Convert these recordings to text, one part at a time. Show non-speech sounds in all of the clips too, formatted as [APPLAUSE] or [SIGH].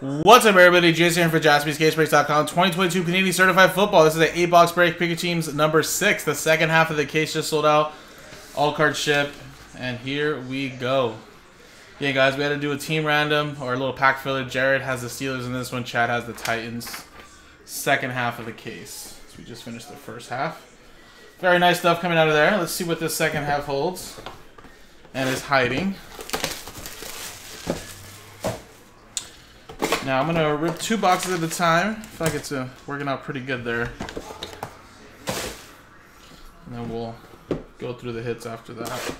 What's up, everybody? Jason here for JaspysCaseBreaks.com. 2022 Panini Certified Football. This is an eight-box break. Pick teams number six. The second half of the case just sold out. All card ship. And here we go. Yeah, guys, we had to do a team random or a little pack filler. Jared has the Steelers in this one. Chad has the Titans. Second half of the case. So we just finished the first half. Very nice stuff coming out of there. Let's see what this second half holds and is hiding. Now I'm gonna rip two boxes at a time. I feel like it's uh, working out pretty good there. And then we'll go through the hits after that.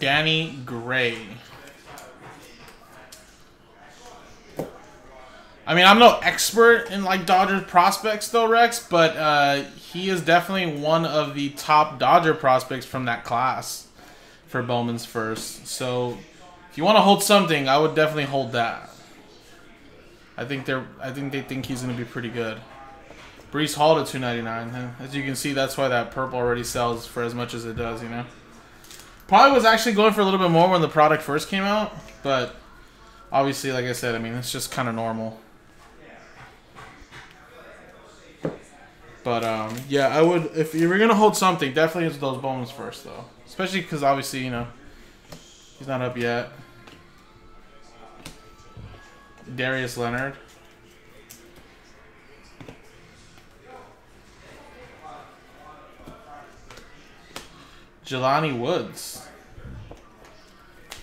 Danny Gray. I mean, I'm no expert in like Dodgers prospects though, Rex, but uh, he is definitely one of the top Dodger prospects from that class for Bowman's first. So, if you want to hold something, I would definitely hold that. I think they're. I think they think he's going to be pretty good. Breece Hall to 299. As you can see, that's why that purple already sells for as much as it does. You know. Probably was actually going for a little bit more when the product first came out, but obviously, like I said, I mean, it's just kind of normal. But, um, yeah, I would, if you were to hold something, definitely it's those bones first, though. Especially because, obviously, you know, he's not up yet. Darius Leonard. Jelani Woods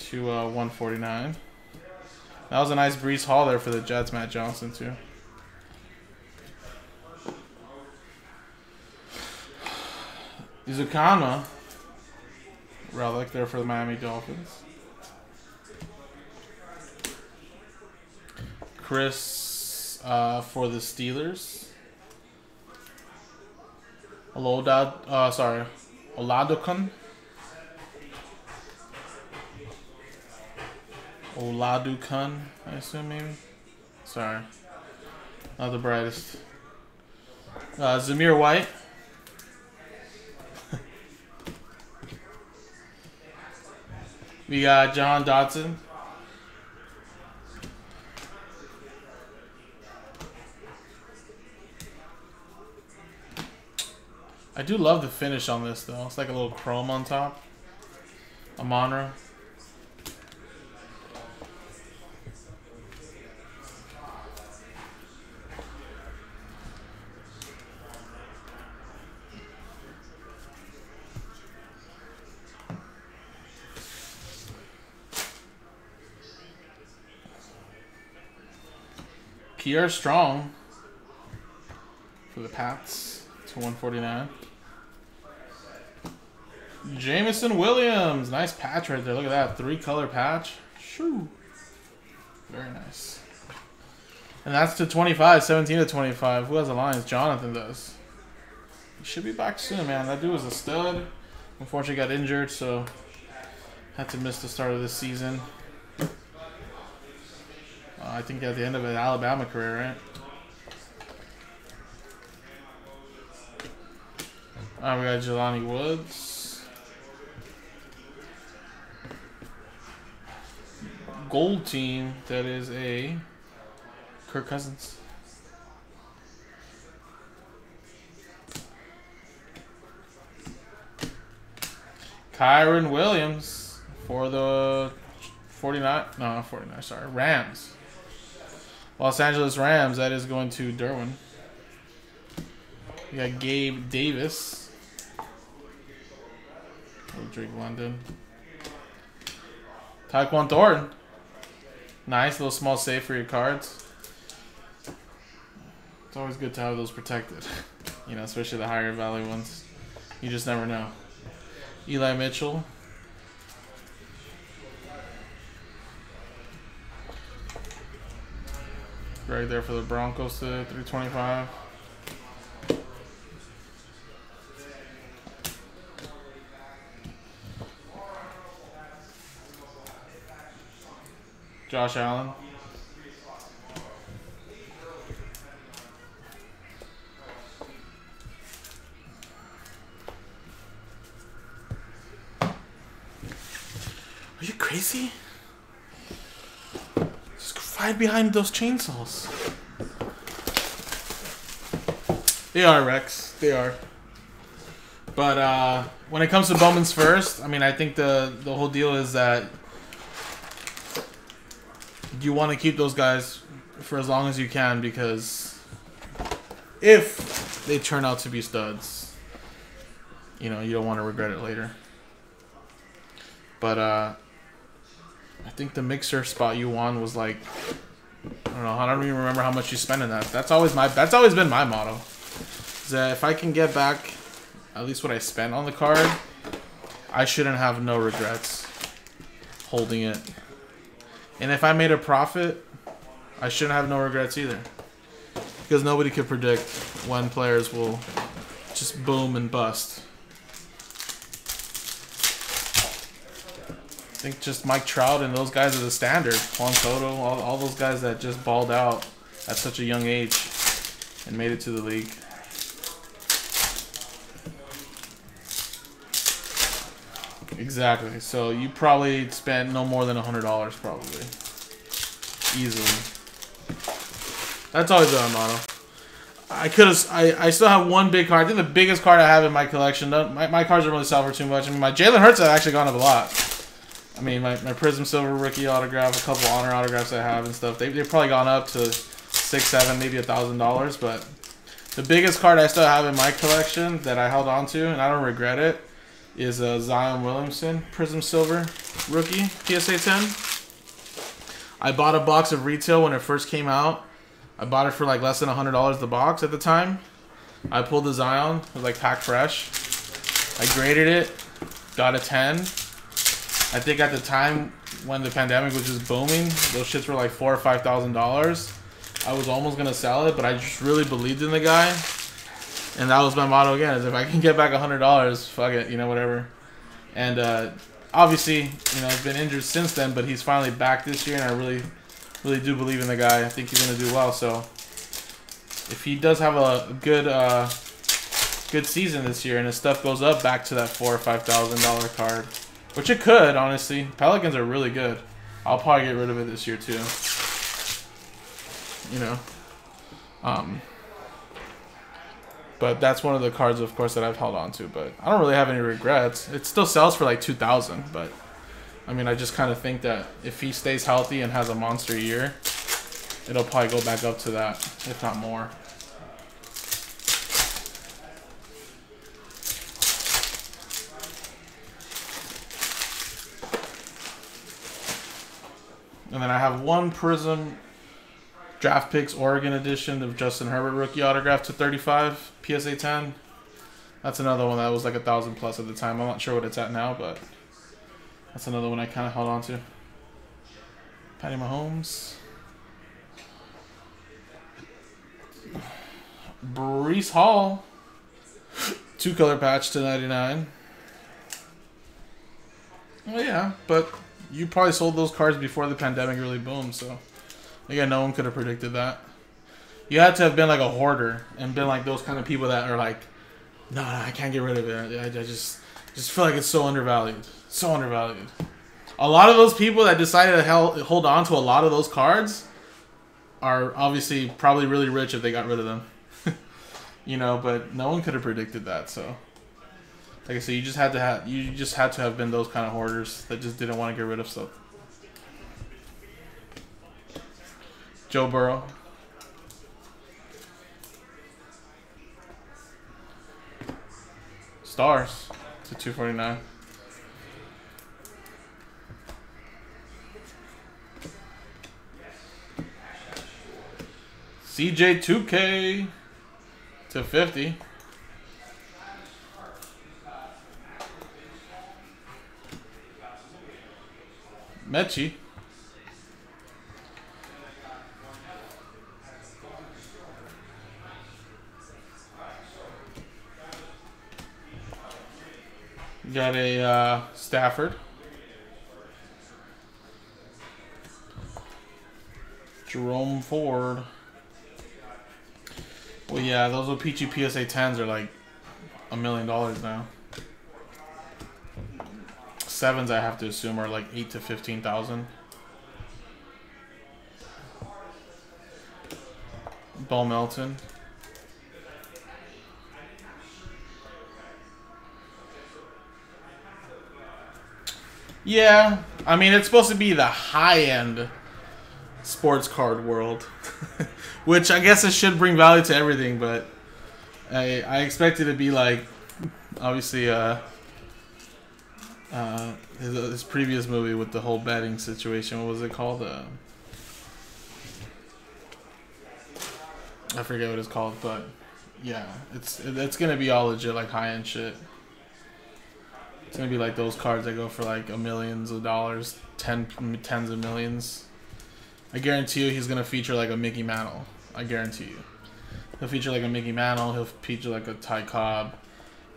to uh, 149. That was a nice Breece Hall there for the Jets, Matt Johnson, too. Ezukanma, relic there for the Miami Dolphins. Chris uh, for the Steelers. Hello, Dad. Uh, sorry, Oladokun. Oladukan, I assume maybe. Sorry, not the brightest. Uh, Zamir White. [LAUGHS] we got Jahan Dotson. Do love the finish on this though. It's like a little chrome on top. Amon-Ra. Pierre Strong for the Pats to 149. Jameson Williams. Nice patch right there. Look at that. Three color patch. Shoo. Very nice. And that's to 25. 17 to 25. Who has the Lions? Jonathan does. He should be back soon, man. That dude was a stud. Unfortunately got injured, so had to miss the start of this season. Uh, I think at the end of an Alabama career, right? Alright, we got Jelani Woods. Gold team, that is a Kirk Cousins. Kyren Williams for the 49, no, not 49, sorry, Rams. Los Angeles Rams, that is going to Derwin. We got Gabe Davis. Drake London. Tyquan Thornton. Nice little small safe for your cards. It's always good to have those protected. [LAUGHS] you know, especially the higher value ones. You just never know. Eli Mitchell. Right there for the Broncos to 325. Josh Allen. Are you crazy? Just hide behind those chainsaws. They are, Rex. They are. But uh, when it comes to Bowman's first, I mean, I think the the whole deal is that you want to keep those guys for as long as you can because if they turn out to be studs, you know, you don't want to regret it later. But uh, I think the mixer spot you won was like I don't know. I don't even remember how much you spent in that. That's always my. That's always been my motto. Is that if I can get back at least what I spent on the card, I shouldn't have no regrets holding it. And if I made a profit, I shouldn't have no regrets either. Because nobody could predict when players will just boom and bust. I think just Mike Trout and those guys are the standard. Juan Soto, all, all those guys that just balled out at such a young age and made it to the league. Exactly. So you probably spent no more than a hundred dollars, probably, easily. That's always my motto. I could have. I, I still have one big card. I think the biggest card I have in my collection. My, my cards don't really sell for too much. I mean, my Jalen Hurts have actually gone up a lot. I mean, my, my Prizm Silver rookie autograph, a couple honor autographs I have and stuff. They they've probably gone up to six, seven, maybe a thousand dollars. But the biggest card I still have in my collection that I held on to, and I don't regret it, is a Zion Williamson Prizm Silver rookie PSA 10. I bought a box of retail when it first came out. I bought it for like less than $100 the box at the time. I pulled the Zion, it was like packed fresh. I graded it, got a 10. I think at the time when the pandemic was just booming, those shits were like four or five thousand dollars. I was almost gonna sell it, but I just really believed in the guy. And that was my motto again: is if I can get back a hundred dollars, fuck it, you know, whatever. And uh, obviously, you know, he's been injured since then, but he's finally back this year, and I really, really do believe in the guy. I think he's gonna do well. So, if he does have a good, uh, good season this year, and his stuff goes up back to that four or five thousand dollar card, which it could, honestly. Pelicans are really good. I'll probably get rid of it this year too. You know. Um, but that's one of the cards, of course, that I've held on to. But I don't really have any regrets. It still sells for like 2000 but I mean, I just kind of think that if he stays healthy and has a monster year, it'll probably go back up to that, if not more. And then I have one Prizm Draft Picks Oregon edition of Justin Herbert rookie autograph to 35 PSA 10. That's another one that was like a thousand plus at the time. I'm not sure what it's at now, but that's another one I kind of held on to. Patty Mahomes. Breece Hall. Two color patch to 99. Well, yeah, but you probably sold those cards before the pandemic really boomed, so again, no one could have predicted that. You had to have been like a hoarder and been like those kind of people that are like, no, no I can't get rid of it. I, I just just feel like it's so undervalued, so undervalued. A lot of those people that decided to held, hold on to a lot of those cards are obviously probably really rich if they got rid of them. [LAUGHS] you know, but no one could have predicted that. So, like I said, you just had to have you just had to have been those kind of hoarders that just didn't want to get rid of stuff. Joe Burrow. Stars to 249. CJ 2K to 50. Metchie. Got a uh, Stafford. Jerome Ford. Well, yeah, those OPG PSA 10s are like a million dollars now. Sevens, I have to assume, are like eight to fifteen thousand. Bo Melton. Yeah, I mean it's supposed to be the high end sports card world, [LAUGHS] which I guess it should bring value to everything. But I I expect it to be like obviously uh, uh his, his previous movie with the whole betting situation. What was it called? Uh, I forget what it's called, but yeah, it's it's gonna be all legit like high end shit. It's gonna be like those cards that go for like a millions of dollars, ten tens of millions. I guarantee you, he's gonna feature like a Mickey Mantle. I guarantee you, he'll feature like a Mickey Mantle. He'll feature like a Ty Cobb,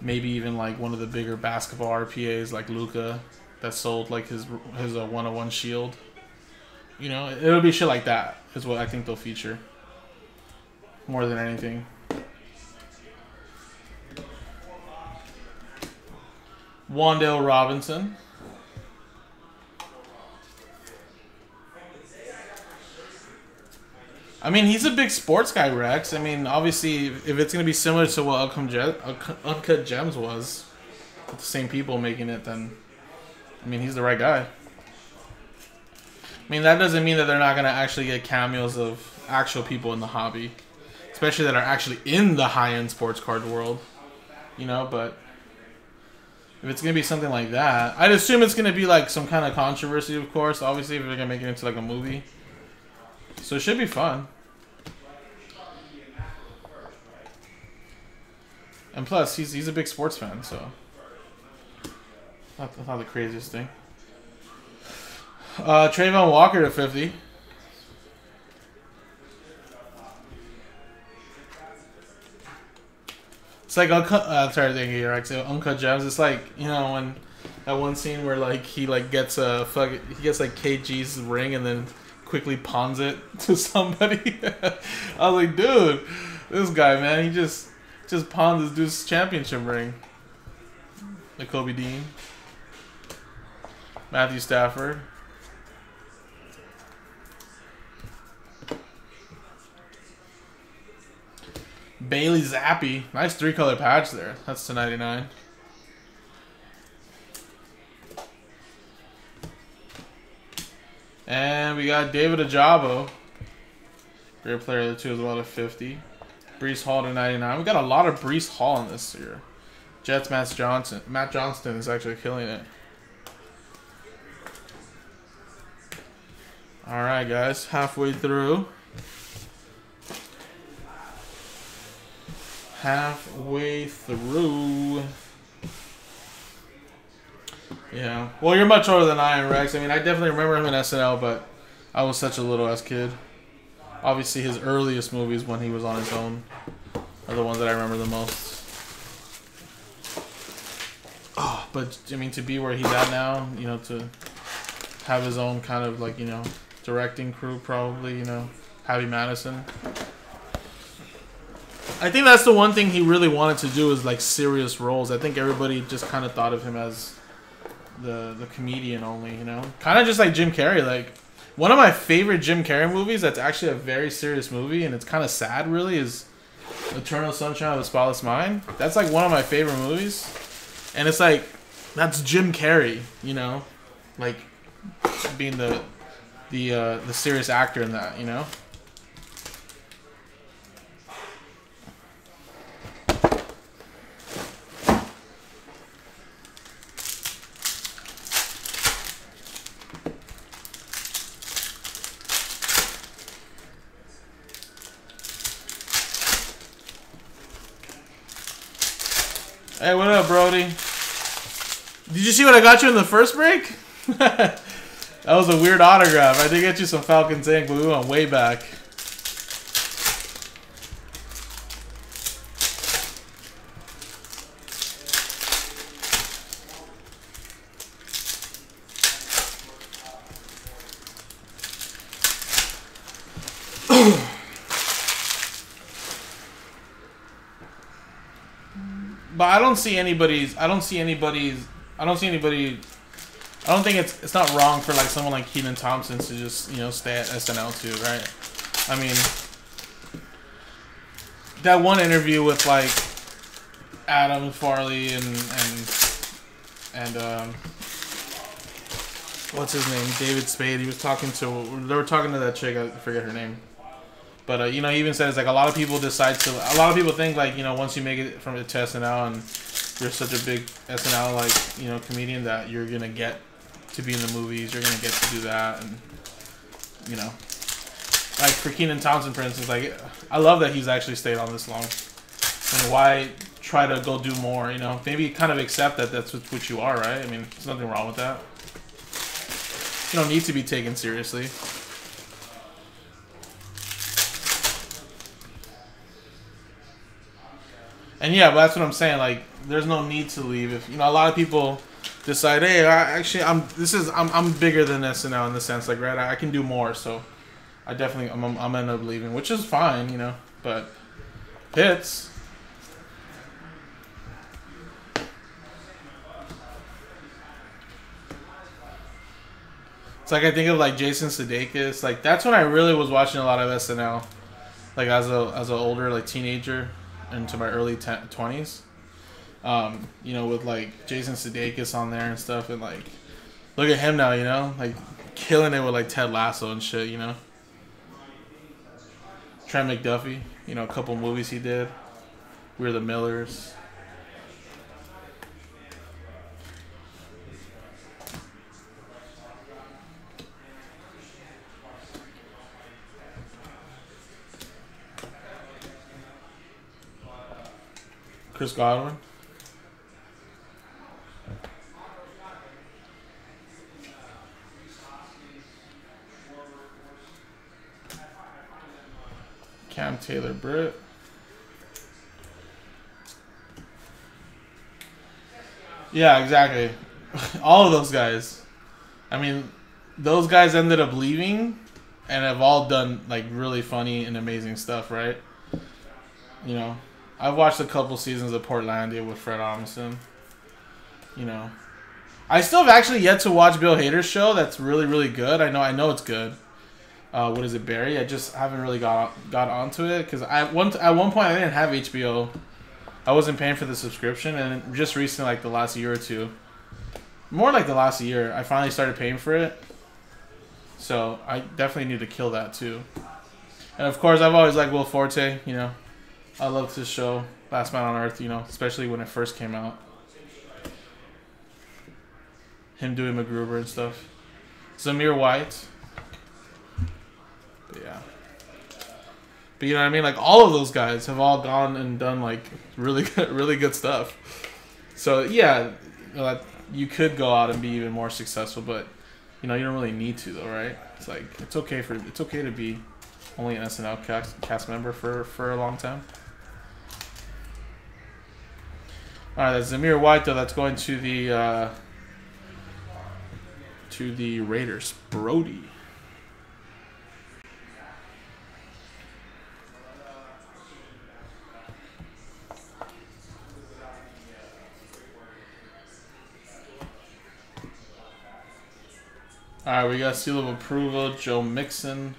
maybe even like one of the bigger basketball RPAs like Luka, that sold like his his one on one shield. You know, it'll be shit like that. Is what I think they'll feature. More than anything. Wan'Dale Robinson. I mean, he's a big sports guy, Rex. I mean, obviously, if it's going to be similar to what Uncut Gems was, with the same people making it, then, I mean, he's the right guy. I mean, that doesn't mean that they're not going to actually get cameos of actual people in the hobby, especially that are actually in the high-end sports card world, you know, but if it's gonna be something like that, I'd assume it's gonna be like some kind of controversy, of course. Obviously, if they're gonna make it into like a movie, so it should be fun. And plus, he's he's a big sports fan, so that's not the craziest thing. Uh, Travon Walker to fifty. It's like uncut. Uh, sorry, thank you, Rex. Uncut gems. It's like you know when that one scene where like he like gets a fuck. He gets like KG's ring and then quickly pawns it [LAUGHS] to somebody. [LAUGHS] I was like, dude, this guy, man, he just just pawned this dude's championship ring. Like Kobe Dean, Matthew Stafford. Bailey Zappe. Nice three color patch there. That's to 99. And we got David Ojabo. Great player of the two as well to 50. Breece Hall to 99. We got a lot of Breece Hall in this year. Jets Matt Johnson. Matt Johnston is actually killing it. Alright guys, halfway through. Halfway through. Yeah. Well, you're much older than I am, Rex. I mean, I definitely remember him in SNL, but I was such a little ass kid. Obviously, his earliest movies when he was on his own are the ones that I remember the most. Oh, but I mean, to be where he's at now, you know, to have his own kind of like you know directing crew, probably you know, Happy Madison. I think that's the one thing he really wanted to do is like serious roles. I think everybody just kind of thought of him as the the comedian only, you know, kind of just like Jim Carrey. Like one of my favorite Jim Carrey movies that's actually a very serious movie and it's kind of sad, really, is Eternal Sunshine of the Spotless Mind. That's like one of my favorite movies, and it's like that's Jim Carrey, you know, like being the the uh, the serious actor in that, you know. Hey, what up, Brody? Did you see what I got you in the first break? [LAUGHS] that was a weird autograph. I did get you some Falcons ink, but we went way back. See anybody's. I don't see anybody's. I don't see anybody. I don't think it's it's not wrong for like someone like Kenan Thompson to just you know stay at SNL too, right? I mean, that one interview with like Adam Farley and and and um, what's his name, David Spade. He was talking to. They were talking to that chick. I forget her name. But uh, you know, he even says like a lot of people decide to. A lot of people think like you know once you make it from the to out and you're such a big SNL like you know comedian that you're gonna get to be in the movies. You're gonna get to do that, and you know, like for Kenan Thompson, for instance, like I love that he's actually stayed on this long. And why try to go do more? You know, maybe kind of accept that that's what, what you are, right? I mean, there's nothing wrong with that. You don't need to be taken seriously. And yeah, but that's what I'm saying. Like, there's no need to leave. If you know, a lot of people decide, hey, I actually, I'm this is I'm I'm bigger than SNL in the sense, like, right, I, I can do more. So, I definitely I'm I'm, end up leaving, which is fine, you know. But hits. It's like I think of like Jason Sudeikis. Like that's when I really was watching a lot of SNL. Like as a as an older like teenager into my early twenties. Um, you know, with like Jason Sudeikis on there and stuff, and like, look at him now, you know, like killing it with like Ted Lasso and shit, you know. Trent McDuffie, you know, a couple movies he did. We're the Millers. Chris Godwin. Cam Taylor Britt. Yeah, exactly. [LAUGHS] all of those guys. I mean, those guys ended up leaving and have all done like really funny and amazing stuff, right? You know, I've watched a couple seasons of Portlandia with Fred Armisen. You know, I still have actually yet to watch Bill Hader's show. That's really really good. I know I know it's good. Uh, what is it, Barry? I just haven't really got got onto it because I one at one point I didn't have HBO. I wasn't paying for the subscription, and just recently, like the last year or two, more like the last year, I finally started paying for it. So I definitely need to kill that too. And of course, I've always liked Will Forte. You know, I loved his show, Last Man on Earth, you know, especially when it first came out. Him doing MacGruber and stuff. Zamir White. But yeah. But you know what I mean? Like all of those guys have all gone and done like really [LAUGHS] good, really good stuff. So yeah, you could go out and be even more successful, but you know you don't really need to though, right? It's like it's okay for it's okay to be only an SNL cast, cast member for for a long time. All right, that's Zamir White though. That's going to the uh, to the Raiders. Brody. All right, we got seal of approval. Joe Mixon.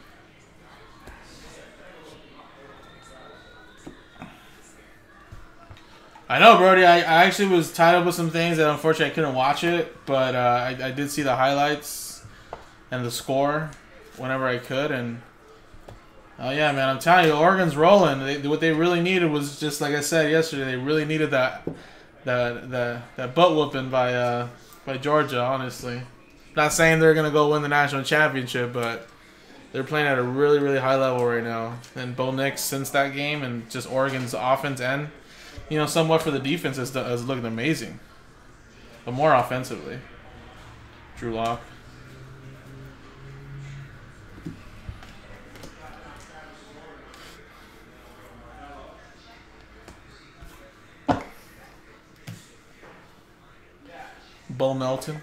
I know, Brody. I, I actually was tied up with some things that unfortunately I couldn't watch it, but uh, I, I did see the highlights and the score whenever I could. And oh yeah, man, I'm telling you, Oregon's rolling. They, what they really needed was just like I said yesterday. They really needed that that that that butt whooping by uh, by Georgia. Honestly, not saying they're gonna go win the national championship, but they're playing at a really really high level right now. And Bo Nix since that game, and just Oregon's offense and you know, somewhat for the defense is, is looking amazing. But more offensively. Drew Lock. Bo Melton.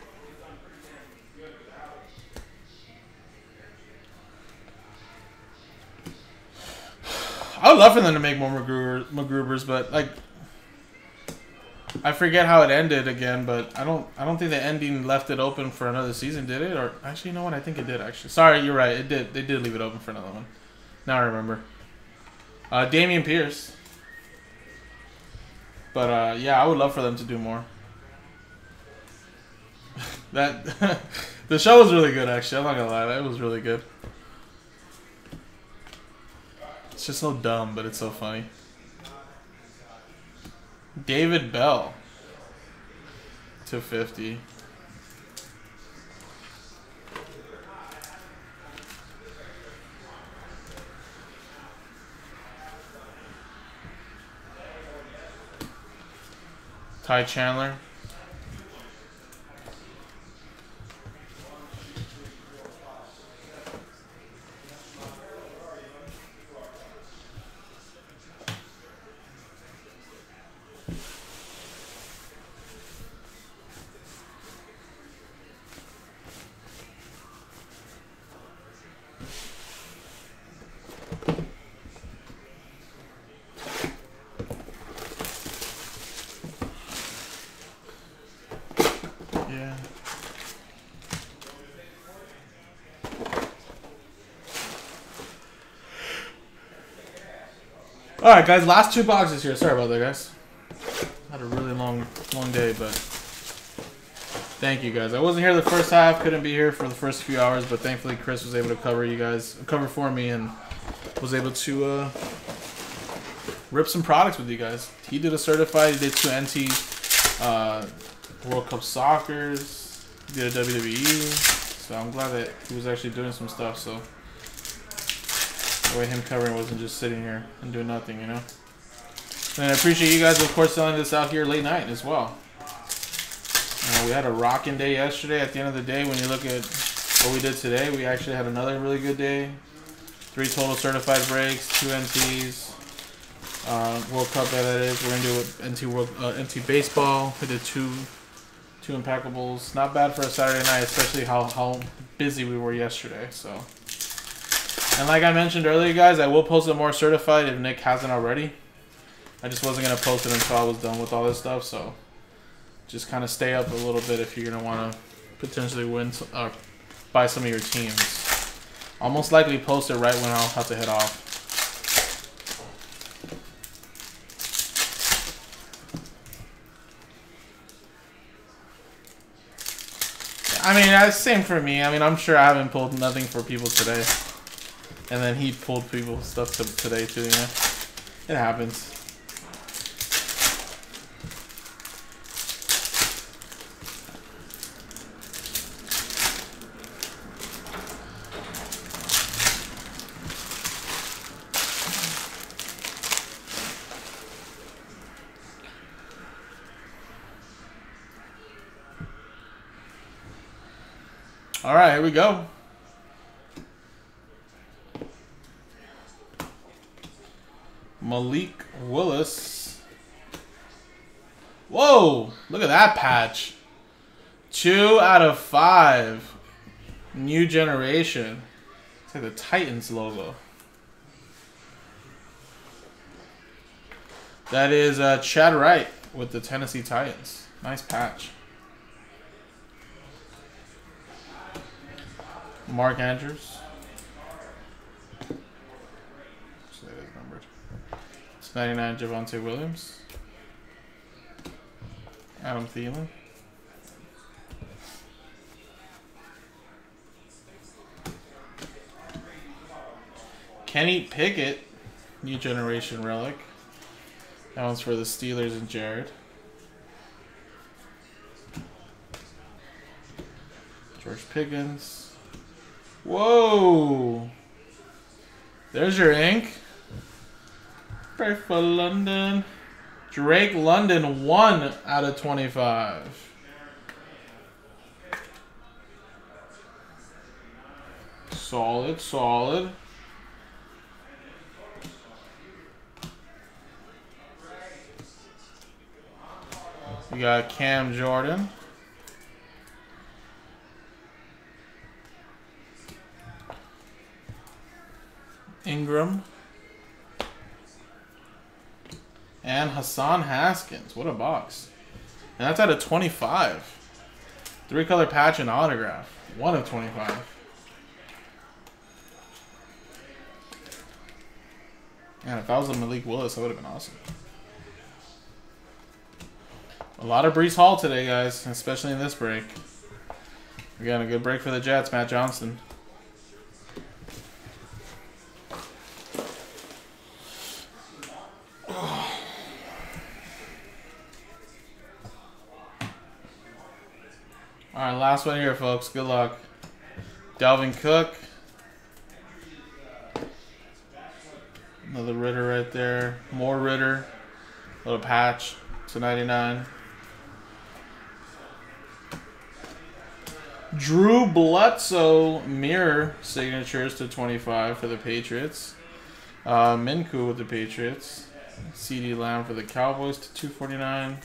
I would love for them to make more MacGruber, but like I forget how it ended again, but I don't I don't think the ending left it open for another season, did it? Or actually, you know what? I think it did. Actually, sorry, you're right. It did. They did leave it open for another one. Now I remember. Uh, Dameon Pierce. But uh, yeah, I would love for them to do more. [LAUGHS] that [LAUGHS] the show was really good. Actually, I'm not gonna lie. That was really good. It's just so dumb, but it's so funny. David Bell to 50. Ty Chandler. All right, guys. Last two boxes here. Sorry about that, guys. Had a really long, long day, but thank you, guys. I wasn't here the first half. Couldn't be here for the first few hours, but thankfully Chris was able to cover you guys, cover for me, and was able to uh, rip some products with you guys. He did a certified. He did two NT uh, World Cup Soccer's. Did a WWE. So I'm glad that he was actually doing some stuff. So. The way him covering wasn't just sitting here and doing nothing, you know? And I appreciate you guys, of course, selling this out here late night as well. Uh, we had a rocking day yesterday. At the end of the day, when you look at what we did today, we actually had another really good day. Three total certified breaks, two NTs, uh, World Cup that is. We're gonna do NT World uh, NT baseball. We did two two impeccables. Not bad for a Saturday night, especially how how busy we were yesterday. So. And like I mentioned earlier, guys, I will post it more certified if Nick hasn't already. I just wasn't going to post it until I was done with all this stuff, so just kind of stay up a little bit if you're going to want to potentially win or uh, buy some of your teams. I'll most likely post it right when I'll have to head off. I mean, that's same for me. I mean, I'm sure I haven't pulled nothing for people today. And then he pulled people stuff to, today too, you know. It happens. All right, here we go. Malik Willis. Whoa, look at that patch. Two out of five. New generation. It's like the Titans logo. That is uh, Chad Wright with the Tennessee Titans. Nice patch. Mark Andrews. So that is numbered. It's 99 Javonte Williams. Adam Thielen. Kenny Pickett, new generation relic. That one's for the Steelers and Jared. George Pickens. Whoa! There's your ink. Pray for London. Drake London, 1 out of 25. Solid, solid. We got Cam Jordan. Ingram. And Hassan Haskins. What a box. And that's out of 25. Three color patch and autograph. One of 25. Man, if that was a Malik Willis, that would have been awesome. A lot of Breece Hall today, guys, especially in this break. We got a good break for the Jets, Matt Johnson. Last one here, folks. Good luck. Dalvin Cook. Another Ridder right there. More Ridder. Little patch to 99. Drew Bledsoe mirror signatures to 25 for the Patriots. Uh, Minku with the Patriots. CeeDee Lamb for the Cowboys to 249.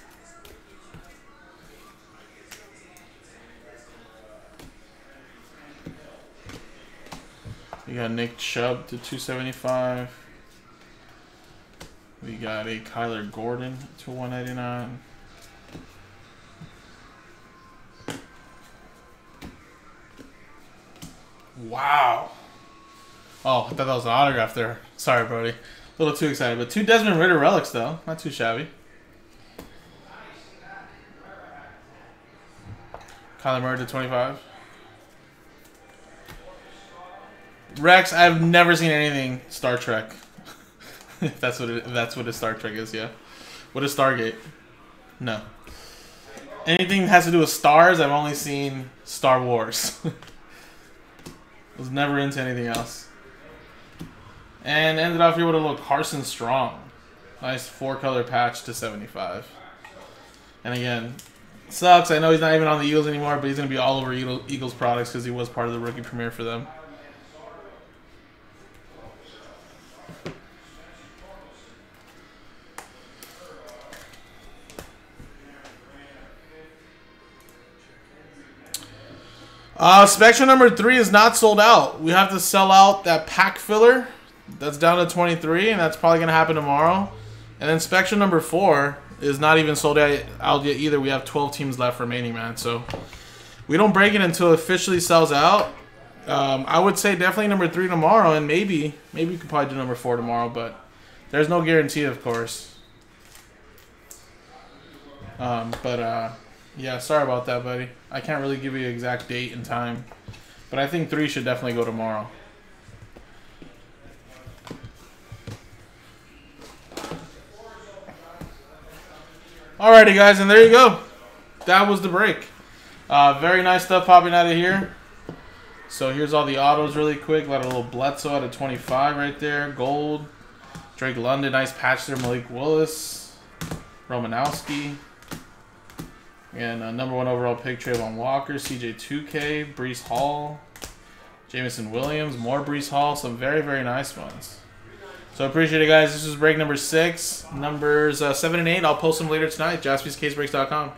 We got Nick Chubb to 275. We got a Kyler Gordon to 189. Wow. Oh, I thought that was an autograph there. Sorry, Brody. A little too excited. But two Desmond Ridder relics, though. Not too shabby. Kyler Murray to 25. Rex, I've never seen anything Star Trek. [LAUGHS] if that's what it, that's what a Star Trek is, yeah. What is Stargate? No. Anything that has to do with stars, I've only seen Star Wars. [LAUGHS] Was never into anything else. And ended off here with a little Carson Strong. Nice four color patch to 75. And again, sucks. I know he's not even on the Eagles anymore, but he's going to be all over Eagles products because he was part of the rookie premiere for them. Uh, Spectrum number three is not sold out. We have to sell out that pack filler. That's down to 23, and that's probably going to happen tomorrow. And then Spectrum number four is not even sold out yet either. We have 12 teams left remaining, man. So we don't break it until it officially sells out. Um, I would say definitely number three tomorrow, and maybe maybe we could probably do number four tomorrow, but there's no guarantee, of course. Um, but uh, yeah, sorry about that, buddy. I can't really give you an exact date and time, but I think three should definitely go tomorrow. Alrighty, guys, and there you go. That was the break. Uh, very nice stuff popping out of here. So here's all the autos really quick. Got a little Bledsoe out of 25 right there. Gold. Drake London, nice patch there. Malik Willis. Romanowski. Again, uh, number one overall pick, Travon Walker, CJ2K, Breece Hall, Jameson Williams, more Breece Hall. Some very, very nice ones. So appreciate it, guys. This is break number six. Numbers uh, seven and eight, I'll post them later tonight. JaspysCaseBreaks.com.